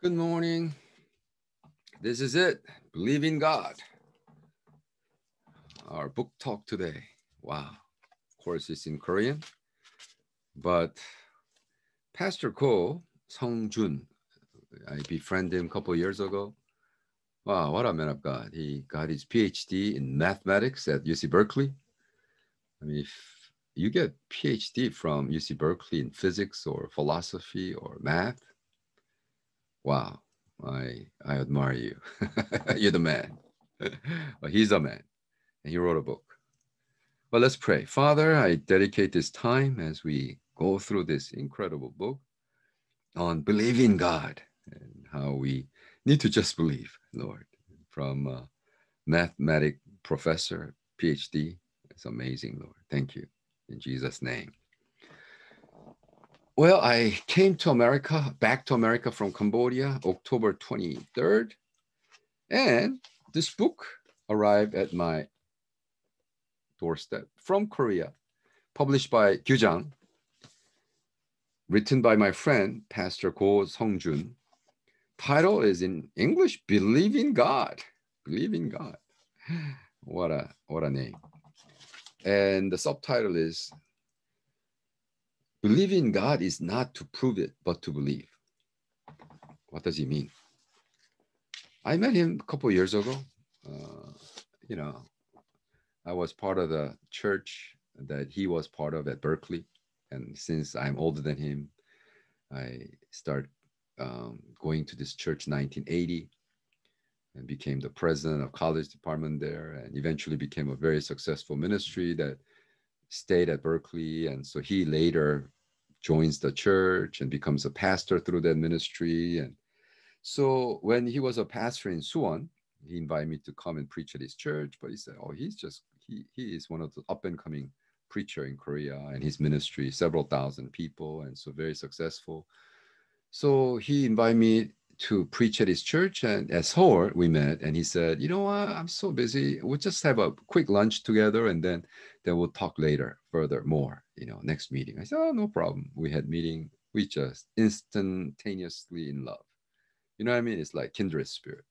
Good morning. This is it. Believe in God. Our book talk today. Wow. Of course, it's in Korean, but Pastor Ko Song Jun, I befriended him a couple years ago. Wow, what a man of God. He got his PhD in mathematics at UC Berkeley. I mean, if you get PhD from UC Berkeley in physics or philosophy or math, wow, I I admire you. You're the man. well, he's a man, and he wrote a book. Well, let's pray. Father, I dedicate this time as we go through this incredible book on believing God and how we need to just believe, Lord. From a mathematic professor, PhD, it's amazing, Lord. Thank you. In Jesus' name. Well, I came to America, back to America from Cambodia, October 23rd. And this book arrived at my doorstep from Korea, published by Gyujang, written by my friend, Pastor Koh Sungjoon. Title is in English, Believe in God. Believe in God. What a what a name. And the subtitle is Believing in God is not to prove it, but to believe. What does he mean? I met him a couple years ago. Uh, you know, I was part of the church that he was part of at Berkeley. And since I'm older than him, I started um, going to this church 1980 and became the president of college department there and eventually became a very successful ministry that stayed at Berkeley. And so he later joins the church and becomes a pastor through that ministry. And so when he was a pastor in Suwon, he invited me to come and preach at his church. But he said, Oh, he's just, he, he is one of the up and coming preacher in Korea and his ministry, several thousand people, and so very successful. So he invited me to preach at his church and at Seoul we met and he said, you know what, I'm so busy. We'll just have a quick lunch together and then then we'll talk later further more, you know, next meeting. I said, oh, no problem. We had meeting. We just instantaneously in love. You know what I mean? It's like kindred spirit.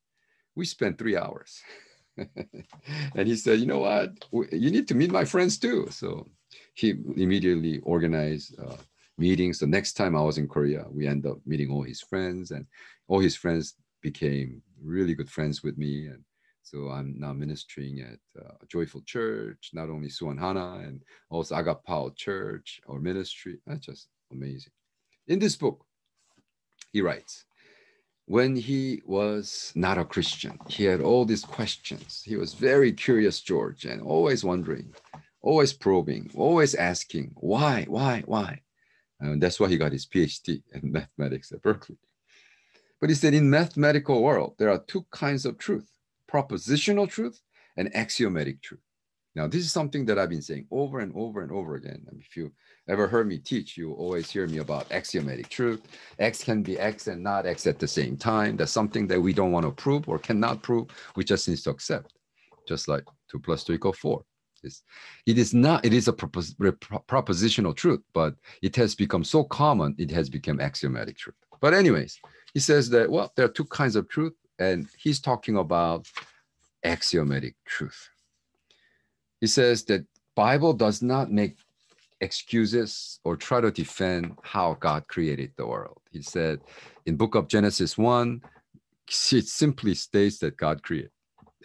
We spent three hours. and he said, you know what, you need to meet my friends too. So he immediately organized uh, meetings. The next time I was in Korea, we end up meeting all his friends, and all his friends became really good friends with me. And so I'm now ministering at uh, Joyful Church, not only Suwon and also Agapao Church or ministry. That's just amazing. In this book, he writes, when he was not a Christian, he had all these questions. He was very curious, George, and always wondering, always probing, always asking, why, why, why? And that's why he got his PhD in mathematics at Berkeley. But he said in mathematical world, there are two kinds of truth, propositional truth and axiomatic truth. Now, this is something that I've been saying over and over and over again. If you ever heard me teach, you always hear me about axiomatic truth. X can be X and not X at the same time. That's something that we don't want to prove or cannot prove. We just need to accept, just like two plus two equals four. It's, it is not, it is a propos, propositional truth, but it has become so common, it has become axiomatic truth. But anyways, he says that, well, there are two kinds of truth, and he's talking about axiomatic truth. He says that Bible does not make excuses or try to defend how God created the world. He said in book of Genesis 1, it simply states that God created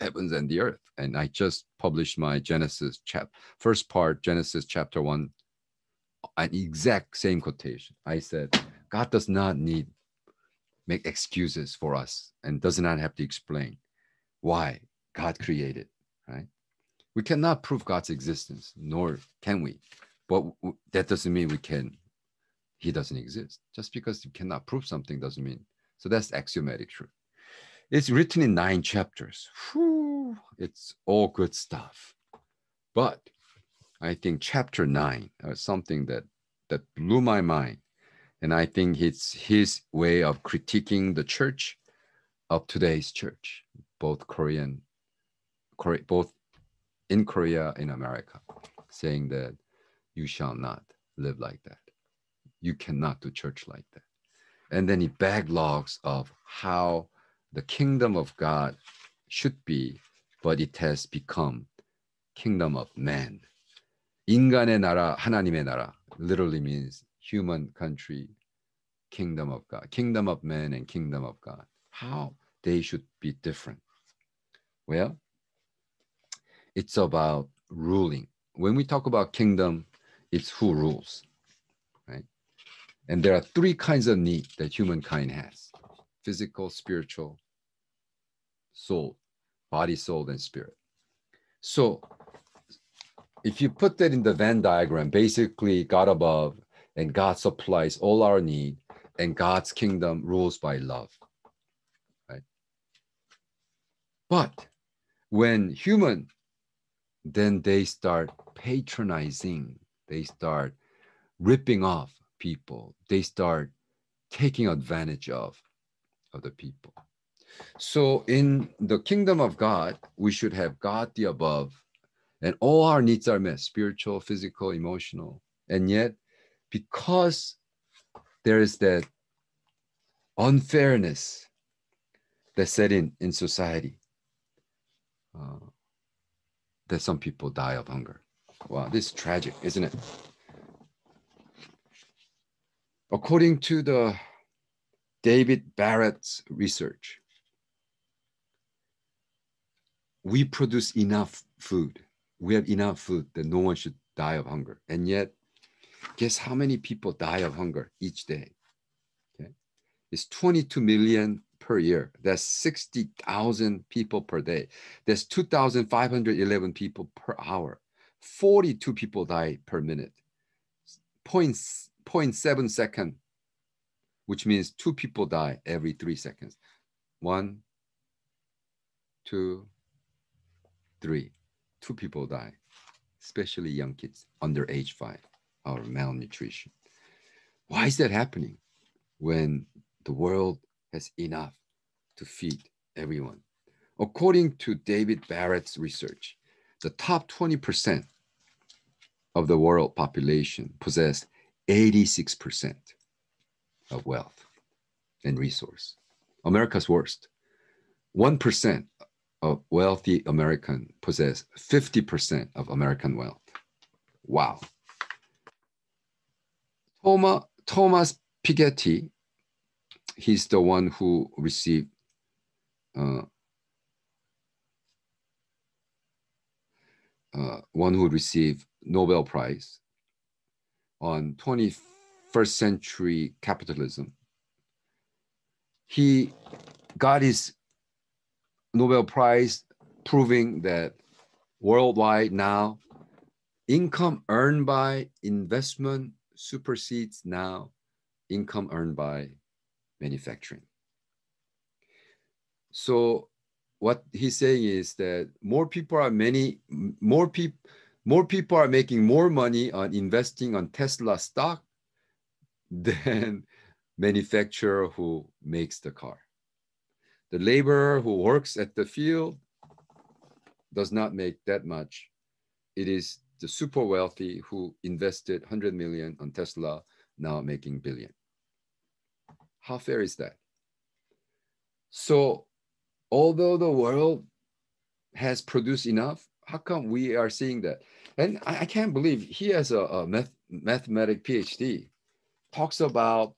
heavens and the earth. And I just published my Genesis chap first part, Genesis chapter 1, an exact same quotation. I said, God does not need make excuses for us and does not have to explain why God created, right? We cannot prove God's existence, nor can we. But that doesn't mean we can, he doesn't exist. Just because you cannot prove something doesn't mean. So that's axiomatic truth. It's written in nine chapters. Whew, it's all good stuff. But I think chapter nine is something that that blew my mind. And I think it's his way of critiquing the church of today's church, both Korean, Korea, both in Korea, in America, saying that you shall not live like that. You cannot do church like that. and then he backlogs of how the kingdom of God should be, but it has become kingdom of man. 인간의 나라, 하나님의 나라 literally means human country, kingdom of God, kingdom of man and kingdom of God. How they should be different. Well, it's about ruling. When we talk about kingdom, it's who rules, right? And there are three kinds of need that humankind has physical, spiritual, soul, body, soul, and spirit. So if you put that in the Venn diagram, basically God above and God supplies all our need and God's kingdom rules by love. Right? But when human, then they start patronizing, they start ripping off people, they start taking advantage of, the people. So in the kingdom of God, we should have God the above, and all our needs are met spiritual, physical, emotional. And yet, because there is that unfairness that set in in society, uh, that some people die of hunger. Wow, this is tragic, isn't it? According to the David Barrett's research, we produce enough food. We have enough food that no one should die of hunger. And yet, guess how many people die of hunger each day? Okay. It's 22 million per year. That's 60,000 people per day. That's 2,511 people per hour. 42 people die per minute. Point, 0.7 second, which means two people die every three seconds. One, two, three, two people die, especially young kids under age five, or malnutrition. Why is that happening when the world has enough to feed everyone? According to David Barrett's research, the top 20% of the world population possess 86% of wealth and resource. America's worst. 1% a wealthy American possess 50% of American wealth. Wow. Thomas, Thomas Piketty, he's the one who received uh, uh, one who received Nobel Prize on 21st century capitalism. He got his Nobel Prize proving that worldwide now income earned by investment supersedes now income earned by manufacturing. So what he's saying is that more people are many more people more people are making more money on investing on Tesla stock than manufacturer who makes the car. The laborer who works at the field does not make that much. It is the super wealthy who invested 100 million on Tesla now making billion. How fair is that? So, although the world has produced enough, how come we are seeing that? And I, I can't believe he has a, a math, mathematic PhD, talks about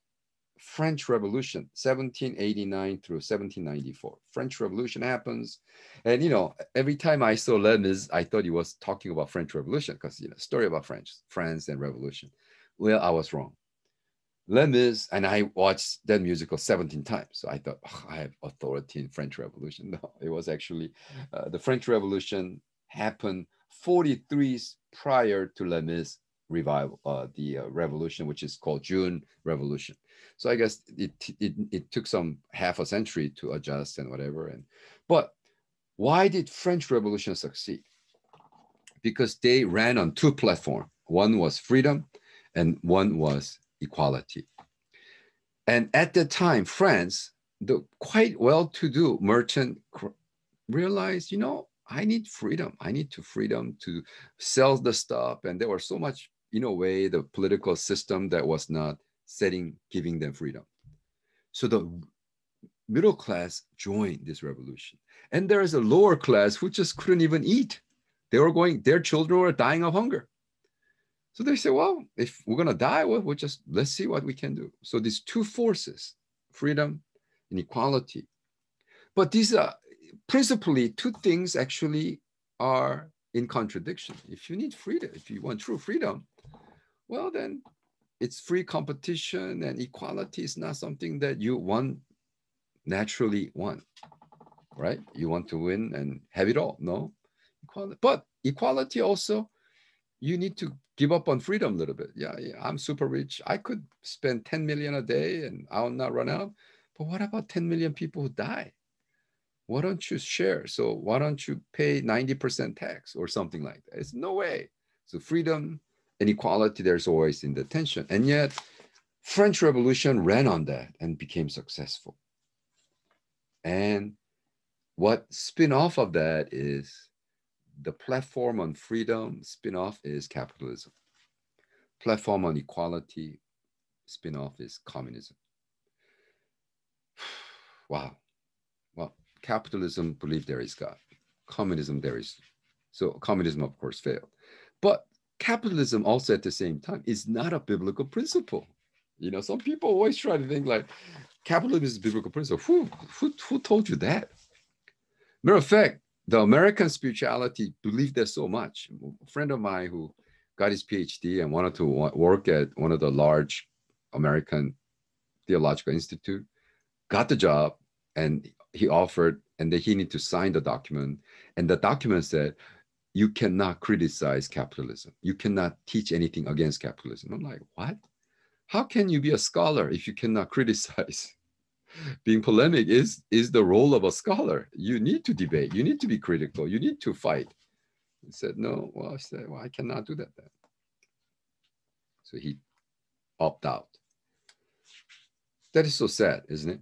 French Revolution, 1789 through 1794. French Revolution happens. And, you know, every time I saw Les Mis, I thought he was talking about French Revolution because, you know, story about French, France and Revolution. Well, I was wrong. Les Mis, and I watched that musical 17 times. So I thought, oh, I have authority in French Revolution. No, it was actually uh, the French Revolution happened 43 prior to Les Mis revival, uh, the uh, revolution, which is called June Revolution. So I guess it, it, it took some half a century to adjust and whatever. And but why did French Revolution succeed? Because they ran on two platforms. One was freedom, and one was equality. And at the time, France, the quite well-to-do merchant realized, you know, I need freedom. I need to freedom to sell the stuff. And there was so much, in a way, the political system that was not setting, giving them freedom. So the middle class joined this revolution. And there is a lower class who just couldn't even eat. They were going, their children were dying of hunger. So they say, well, if we're going to die, well, we'll just, let's see what we can do. So these two forces, freedom and equality. But these are principally two things actually are in contradiction. If you need freedom, if you want true freedom, well, then it's free competition and equality is not something that you want naturally want, right? You want to win and have it all. No. But equality also, you need to give up on freedom a little bit. Yeah, yeah, I'm super rich. I could spend 10 million a day and I'll not run out. But what about 10 million people who die? Why don't you share? So why don't you pay 90% tax or something like that? It's no way. So freedom and equality, there's always in the tension. And yet French Revolution ran on that and became successful. And what spin off of that is the platform on freedom, spin off is capitalism. Platform on equality, spin off is communism. wow. Well, capitalism believe there is God. Communism there is. So communism, of course, failed. But capitalism also at the same time is not a biblical principle. You know, some people always try to think like capitalism is a biblical principle. Who, who, who told you that? Matter of fact, the American spirituality believed that so much. A friend of mine who got his PhD and wanted to work at one of the large American theological institute, got the job, and he offered, and then he needed to sign the document. And the document said, you cannot criticize capitalism. You cannot teach anything against capitalism. I'm like, what? How can you be a scholar if you cannot criticize? Being polemic is, is the role of a scholar. You need to debate. You need to be critical. You need to fight. He said, no. Well, I said, well, I cannot do that then. So he opted out. That is so sad, isn't it?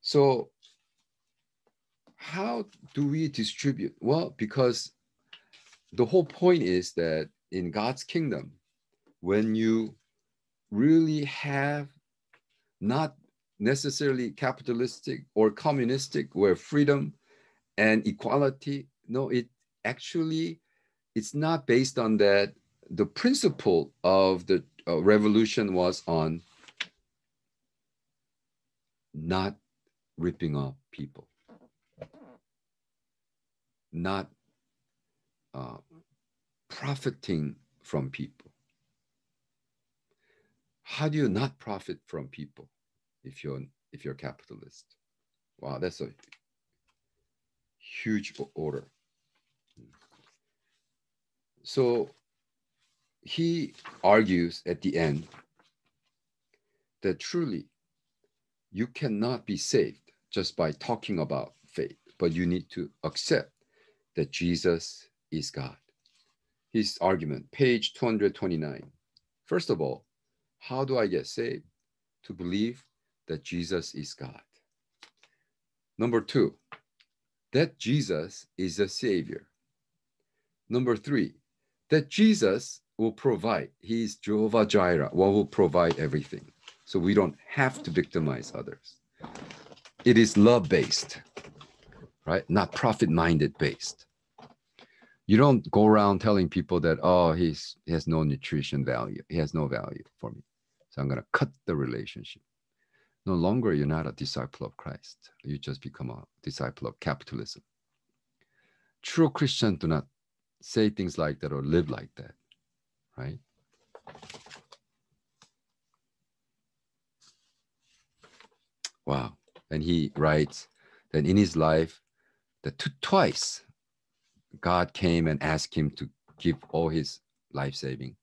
So how do we distribute? Well, because the whole point is that in God's kingdom, when you really have not necessarily capitalistic or communistic, where freedom and equality, no, it actually, it's not based on that. The principle of the uh, revolution was on not ripping off people not uh, profiting from people. How do you not profit from people if you're if you're a capitalist? Wow, that's a huge order. So he argues at the end that truly you cannot be saved just by talking about faith, but you need to accept that Jesus is God. His argument, page 229. First of all, how do I get saved? To believe that Jesus is God. Number two, that Jesus is a Savior. Number three, that Jesus will provide. He is Jehovah Jireh, one will provide everything. So we don't have to victimize others. It is love based right? Not profit minded based. You don't go around telling people that, oh, he's, he has no nutrition value. He has no value for me. So I'm going to cut the relationship. No longer you're not a disciple of Christ. You just become a disciple of capitalism. True Christians do not say things like that or live like that, right? Wow. And he writes that in his life, that to twice God came and asked him to give all his life saving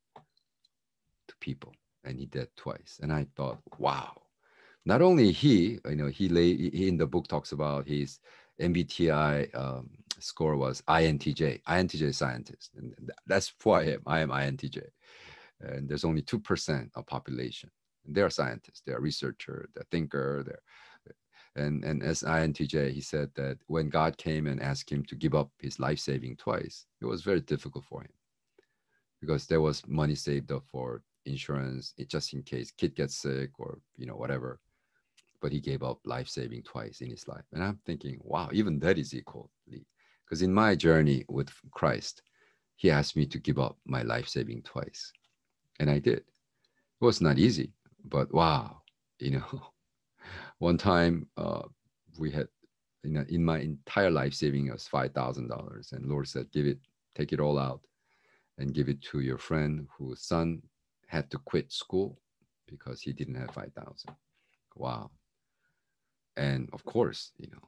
to people, and he did twice. And I thought, wow. Not only he, you know, he lay he in the book talks about his MBTI um, score was INTJ, INTJ scientist, and that's who I am. I am INTJ, and there's only two percent of population. They're scientists, they're researcher, they're thinker, they're and, and as INTJ, he said that when God came and asked him to give up his life saving twice, it was very difficult for him because there was money saved up for insurance just in case kid gets sick or you know whatever. But he gave up life saving twice in his life, and I'm thinking, wow, even that is equally because in my journey with Christ, He asked me to give up my life saving twice, and I did. It was not easy, but wow, you know, one time uh, we had in, a, in my entire life saving us five thousand dollars, and Lord said, "Give it, take it all out, and give it to your friend whose son had to quit school because he didn't have five thousand. Wow! And of course, you know,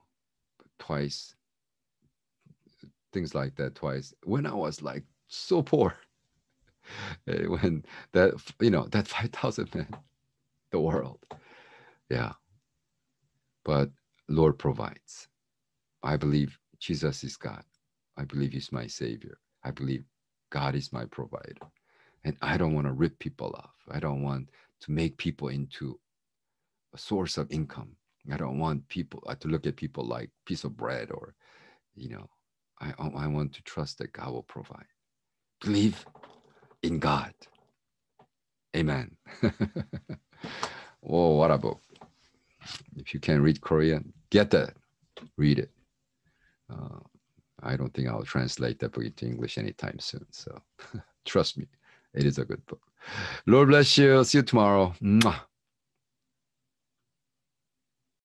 twice things like that twice when I was like so poor. Eh, when that you know that five thousand man, the world, yeah. But Lord provides. I believe Jesus is God. I believe He's my Savior. I believe God is my provider. And I don't want to rip people off. I don't want to make people into a source of income. I don't want people uh, to look at people like piece of bread or, you know, I, I want to trust that God will provide. Believe in God. Amen. Whoa, what a book. If you can read Korean, get that, read it. Uh, I don't think I'll translate that book into English anytime soon. So trust me, it is a good book. Lord bless you. See you tomorrow. Mwah.